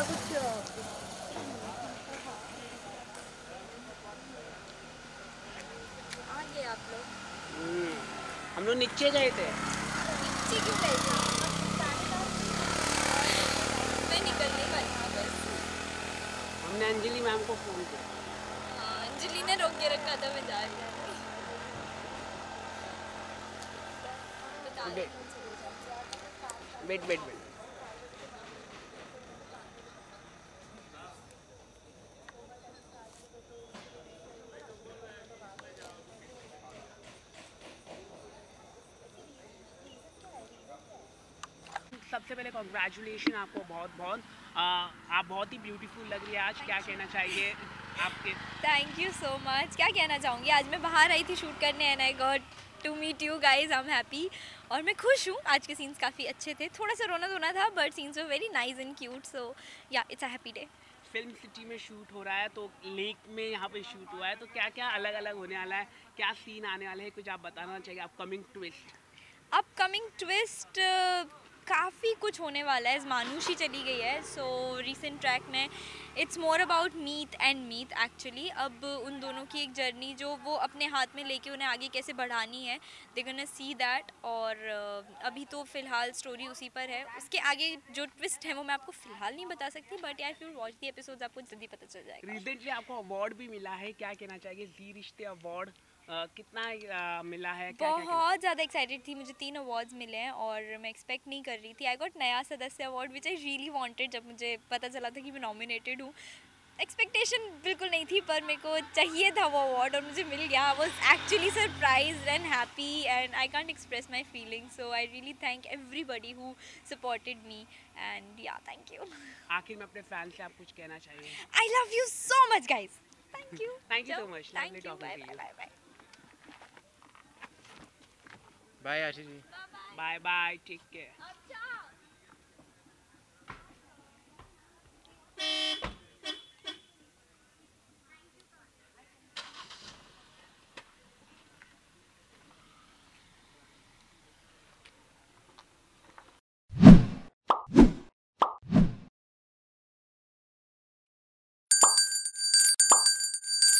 आपका कुछ आप लोग हम लोग नीचे गए थे। नीचे क्यों गए थे? मैं निकलने वाली हूँ बस। हमने अंजलि मैम को फ़ोन किया। हाँ, अंजलि ने रोक के रखा था मैं जा रही हूँ। बता ओके। रही सबसे पहले कॉन्ग्रेचुलेशन आपको बहुत बहुत। आ, आप बहुत ही ब्यूटीफुल लग रही है आज। क्या कहना चाहिए आपके? थैंक यू सो मच क्या कहना चाहूँगी? आज मैं बाहर आई थी शूट करने and I got to meet you guys I am happy और मैं खुश हूँ। आज के सीन्स काफ़ी अच्छे थे। थोड़ा सा रोना धोना था but scenes were very nice and cute so yeah it's a happy day film city में शूट हो रहा है तो लेक में यहाँ पे शूट हुआ है। तो क्या क्या अलग अलग होने वाला है? क्या सीन आने वाले हैं? कुछ आप बताना चाहिए अपकमिंग ट्विस्ट अपकमिंग ट्विस्ट कुछ होने वाला है मानुषी चली गई है। सो रिसेंट ट्रैक में it's more about Meet and Meet actually अब उन दोनों की एक जर्नी जो वो अपने हाथ में लेके उन्हें आगे कैसे बढ़ानी है दे गोना सी दैट और uh, अभी तो फ़िलहाल स्टोरी उसी पर है। उसके आगे जो ट्विस्ट है वो मैं आपको फ़िलहाल नहीं बता सकती बट यार फिर वॉच दी एपिसोड आपको जल्दी पता चल जाएगा। रिसेंटली आपको अवार्ड भी मिला है। क्या कहना चाहिए जी रिश्ते अवार्ड कितना मिला है? क्या? बहुत ज़्यादा एक्साइटेड थी मुझे तीन अवार्ड्स मिले हैं और मैं एक्सपेक्ट नहीं कर रही थी। आई गॉट नया सदस्य award which I really wanted जब मुझे पता चला था कि मैं नॉमिनेटेड हूँ। एक्सपेक्टेशन बिल्कुल नहीं थी पर मेरे को चाहिए था वो अवार्ड और मुझे मिल गया। I was actually surprise and happy and I can't express my feeling so I really thank everybody who supported me and yeah thank you आखिर में अपने फ़ैन से आप कुछ कहना चाहिए? I love you so much guys thank you thank you bye to bye bye bye bye Ashi ji bye bye take care